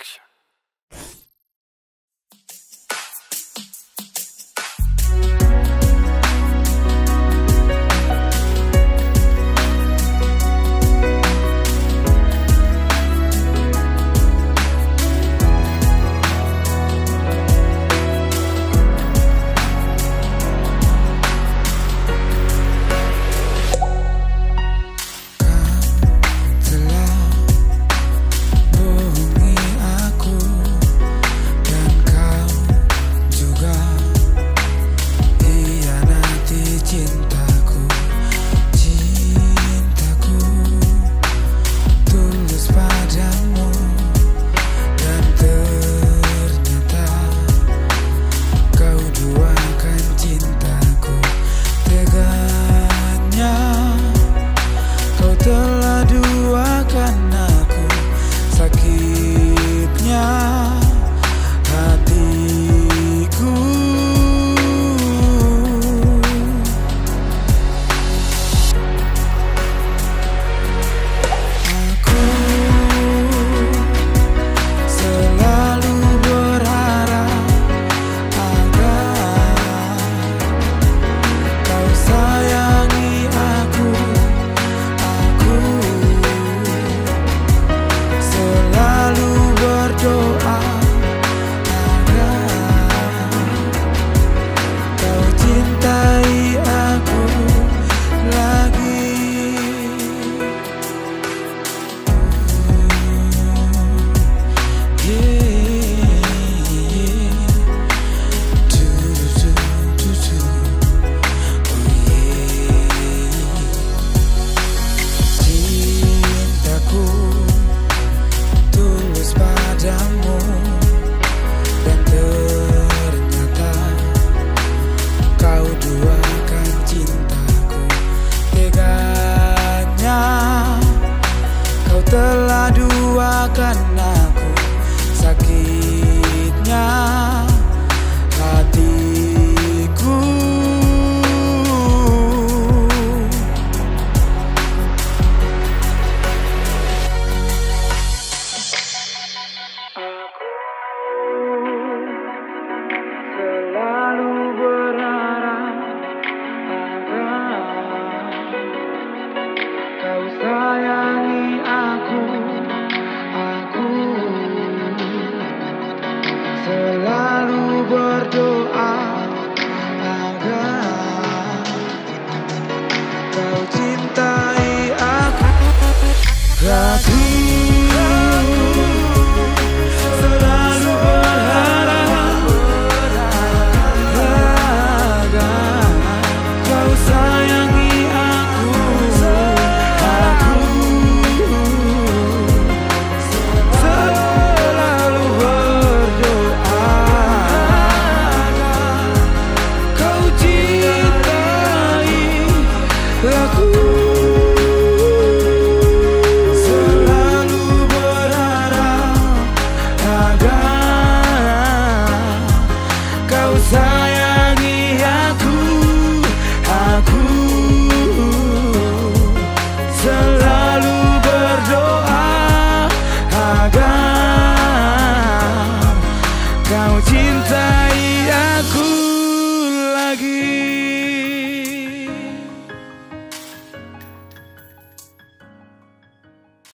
Production. na na.